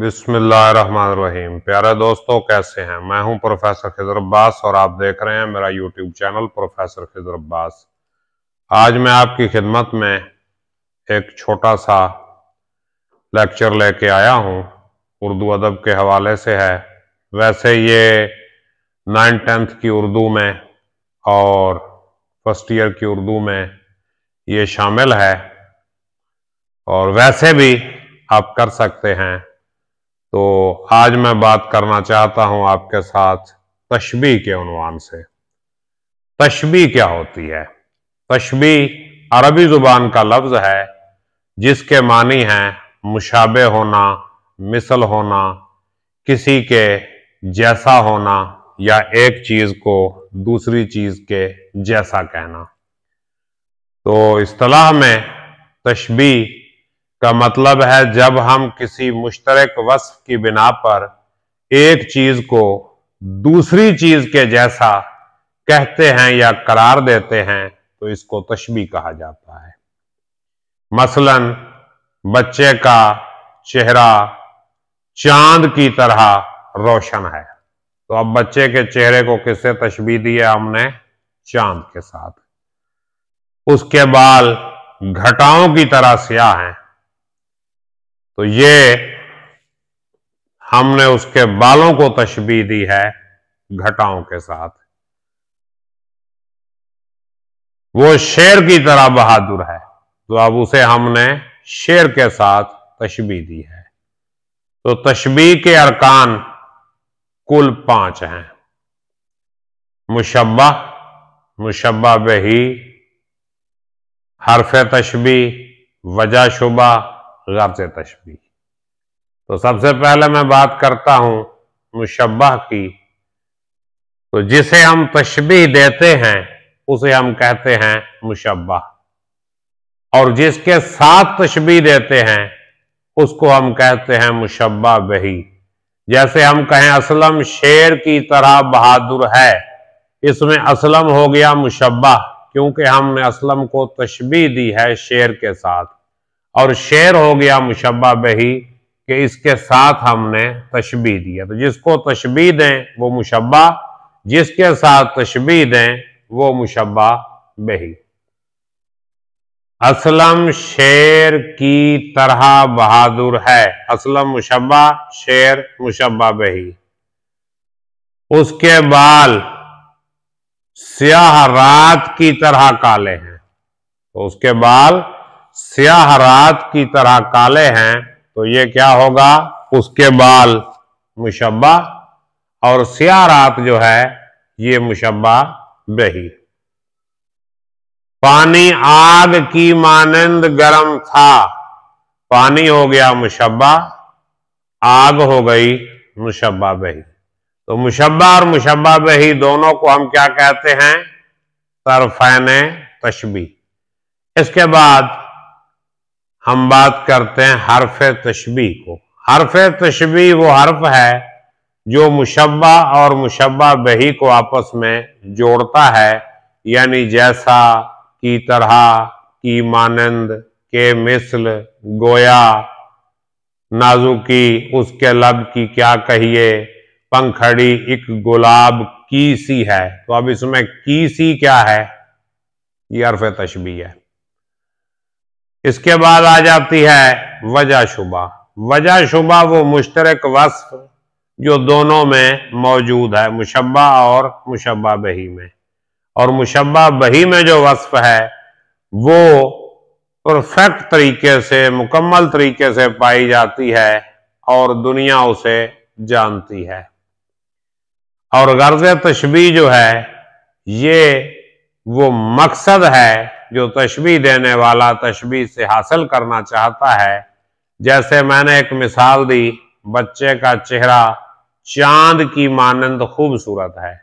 बिस्मिल्लाहिर्रहमानिर्रहीम। प्यारे दोस्तों, कैसे हैं? मैं हूँ प्रोफेसर खिजर अब्बास और आप देख रहे हैं मेरा YouTube channel professor Khizar Abbas. आज मैं आपकी खिदमत में एक छोटा सा लेक्चर लेके आया हूँ। उर्दू अदब के हवाले से है। वैसे ये नाइन टेंथ की उर्दू में और फ़र्स्ट ईयर की उर्दू में ये शामिल है। और वैसे भी आप कर सकते हैं। तो आज मैं बात करना चाहता हूँ आपके साथ तशबी के उनवान से। तशबी क्या होती है? तशबी अरबी ज़ुबान का लफ्ज़ है, जिसके मानी हैं मुशाबे होना, मिसल होना, किसी के जैसा होना या एक चीज़ को दूसरी चीज़ के जैसा कहना। तो इस्तलाह में तशबी का मतलब है जब हम किसी मुश्तरक वस्फ की बिना पर एक चीज़ को दूसरी चीज़ के जैसा कहते हैं या करार देते हैं तो इसको तशबी कहा जाता है। मसलन, बच्चे का चेहरा चाँद की तरह रोशन है। तो अब बच्चे के चेहरे को किससे तशबी दी है? हमने चाँद के साथ। उसके बाल घटाओं की तरह स्याह हैं। तो ये हमने उसके बालों को तशबी दी है घटाओं के साथ। वो शेर की तरह बहादुर है तो अब उसे हमने शेर के साथ तशबी दी है। तो तशबी के अरकान कुल पाँच हैं। मुशब्बा मुशब्बा बही हरफ तशबी वजह शुबा गर्ज तशबी तो सबसे पहले मैं बात करता हूँ मुशबह की। तो जिसे हम तशबी देते हैं, उसे हम कहते हैं मुशबह और जिसके साथ तशबी देते हैं, उसको हम कहते हैं मुशबा बही। जैसे हम कहें, असलम शेर की तरह बहादुर है। इसमें असलम हो गया मुशबा क्योंकि हमने असलम को तशबी दी है शेर के साथ। और शेर हो गया मुशबा बही कि इसके साथ हमने तशबी दिया। तो जिसको तशबी दें वो मुशबा जिसके साथ तशबी दें वो मुशबा बही। असलम शेर की तरह बहादुर है। असलम मुशबा शेर मुशबा बही। उसके बाल स्याह रात की तरह काले हैं। तो उसके बाल स्याह रात की तरह काले हैं तो ये क्या होगा? उसके बाल मुशब्बा और स्याह रात जो है, ये मुशब्बा बही। पानी आग की मानंद गर्म था। पानी हो गया मुशब्बा आग हो गई मुशब्बा बही। तो मुशब्बा और मुशब्बा बही दोनों को हम क्या कहते हैं? तरफैन तशबी। इसके बाद हम बात करते हैं हरफ तशबी को। हरफ तशबी वो हर्फ है जो मुशबा और मुशबा बही को आपस में जोड़ता है, यानी जैसा की तरह, की मानंद, के मिसल, गोया, नाजुकी उसके लब की क्या कहिए, पंखड़ी एक गुलाब की सी है। तो अब इसमें की सी क्या है? ये अर्फ तशबी है। इसके बाद आ जाती है वजह शुबा। वजह शुबा वो मुश्तरक वस्फ जो दोनों में मौजूद है मुशबा और मुशबा बही में। और मुशबा बही में जो वस्फ है, वो परफेक्ट तरीके से, मुकम्मल तरीके से पाई जाती है और दुनिया उसे जानती है। और गर्ज तशबी जो है, ये वो मकसद है जो तशबी देने वाला तशबी से हासिल करना चाहता है। जैसे मैंने एक मिसाल दी, बच्चे का चेहरा चाँद की मानंद खूबसूरत है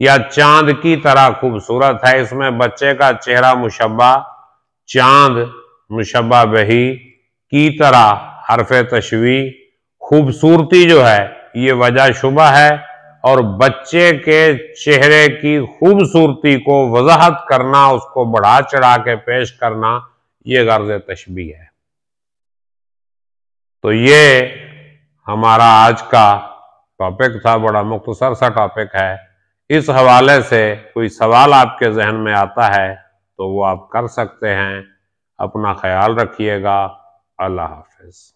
या चाँद की तरह खूबसूरत है। इसमें बच्चे का चेहरा मुशबा चाँद मुशबा बही की तरह हरफ तशवी खूबसूरती जो है, ये वजह शुबा है। और बच्चे के चेहरे की खूबसूरती को वजाहत करना, उसको बढ़ा चढ़ा के पेश करना, ये गर्ज तशबी है। तो ये हमारा आज का टॉपिक था, बड़ा मुख्तसर सा टॉपिक है। इस हवाले से कोई सवाल आपके जहन में आता है तो वो आप कर सकते हैं। अपना ख्याल रखिएगा। अल्लाह हाफिज़।